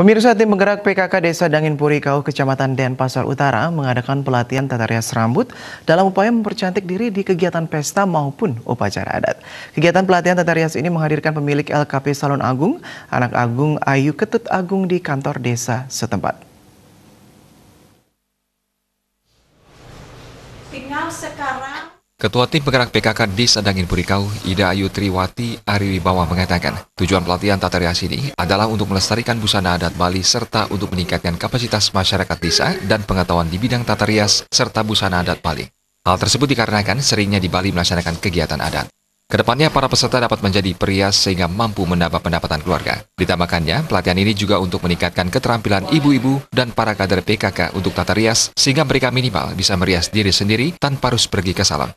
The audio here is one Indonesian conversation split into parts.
Pemirsa tim penggerak PKK Desa Dangin Purikau, Kecamatan Denpasar Utara mengadakan pelatihan tata rias rambut dalam upaya mempercantik diri di kegiatan pesta maupun upacara adat. Kegiatan pelatihan tata rias ini menghadirkan pemilik LKP Salon Agung, anak Agung Ayu Ketut Agung di kantor desa setempat. Tinggal sekarang Ketua Tim Penggerak PKK di Sadangin Purikau, Ida Ayu Triwati Ari Wibawa mengatakan, tujuan pelatihan tata rias ini adalah untuk melestarikan busana adat Bali serta untuk meningkatkan kapasitas masyarakat desa dan pengetahuan di bidang tata rias serta busana adat Bali. Hal tersebut dikarenakan seringnya di Bali melaksanakan kegiatan adat. Ke depannya para peserta dapat menjadi perias sehingga mampu menambah pendapatan keluarga. Ditambahkannya, pelatihan ini juga untuk meningkatkan keterampilan ibu-ibu dan para kader PKK untuk tata rias sehingga mereka minimal bisa merias diri sendiri tanpa harus pergi ke salon.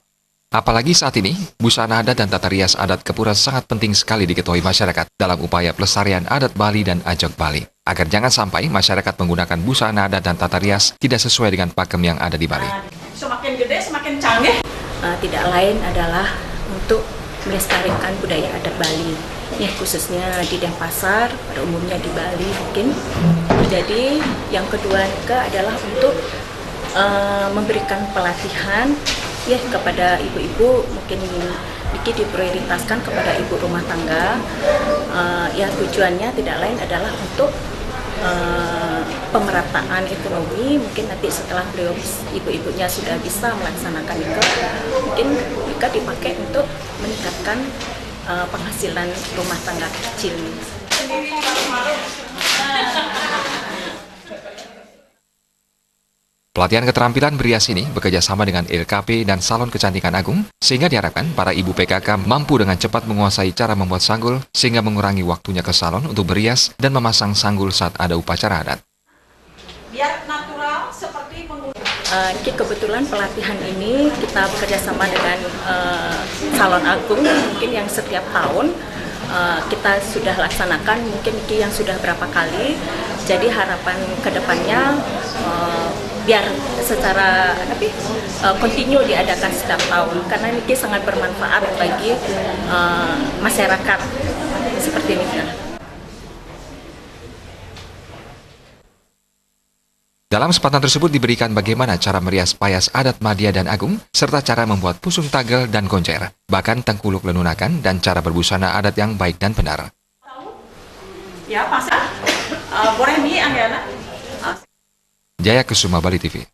Apalagi saat ini, busana adat dan tata rias adat Kepura sangat penting sekali diketahui masyarakat dalam upaya pelestarian adat Bali dan ajak Bali. Agar jangan sampai masyarakat menggunakan busana adat dan tata rias tidak sesuai dengan pakem yang ada di Bali. semakin gede semakin canggih. Uh, tidak lain adalah untuk melestarikan budaya adat Bali, ya khususnya di Denpasar, pada umumnya di Bali mungkin. Jadi yang kedua juga adalah untuk uh, memberikan pelatihan ya kepada ibu-ibu mungkin Diki diprioritaskan kepada ibu rumah tangga. Uh, ya tujuannya tidak lain adalah untuk uh, pemerataan ekonomi. Mungkin nanti setelah beliau ibu-ibunya sudah bisa melaksanakan itu mungkin juga dipakai untuk meningkatkan uh, penghasilan rumah tangga kecil. Pelatihan keterampilan berias ini bekerja sama dengan LKP dan Salon Kecantikan Agung, sehingga diharapkan para ibu PKK mampu dengan cepat menguasai cara membuat sanggul, sehingga mengurangi waktunya ke salon untuk berias dan memasang sanggul saat ada upacara adat. Biar natural seperti. Uh, kebetulan pelatihan ini kita bekerja sama dengan uh, Salon Agung, mungkin yang setiap tahun uh, kita sudah laksanakan, mungkin yang sudah berapa kali. Jadi harapan ke depannya uh, biar secara tapi uh, kontinu diadakan setiap tahun karena ini sangat bermanfaat bagi uh, masyarakat seperti ini. Dalam kesempatan tersebut diberikan bagaimana cara merias payas adat Madia dan Agung, serta cara membuat pusung tagel dan goncer, bahkan tengkuluk lenunakan dan cara berbusana adat yang baik dan benar. Ya, pasang. Uh, boleh nih, Anggana. Jaya Kusuma Bali TV.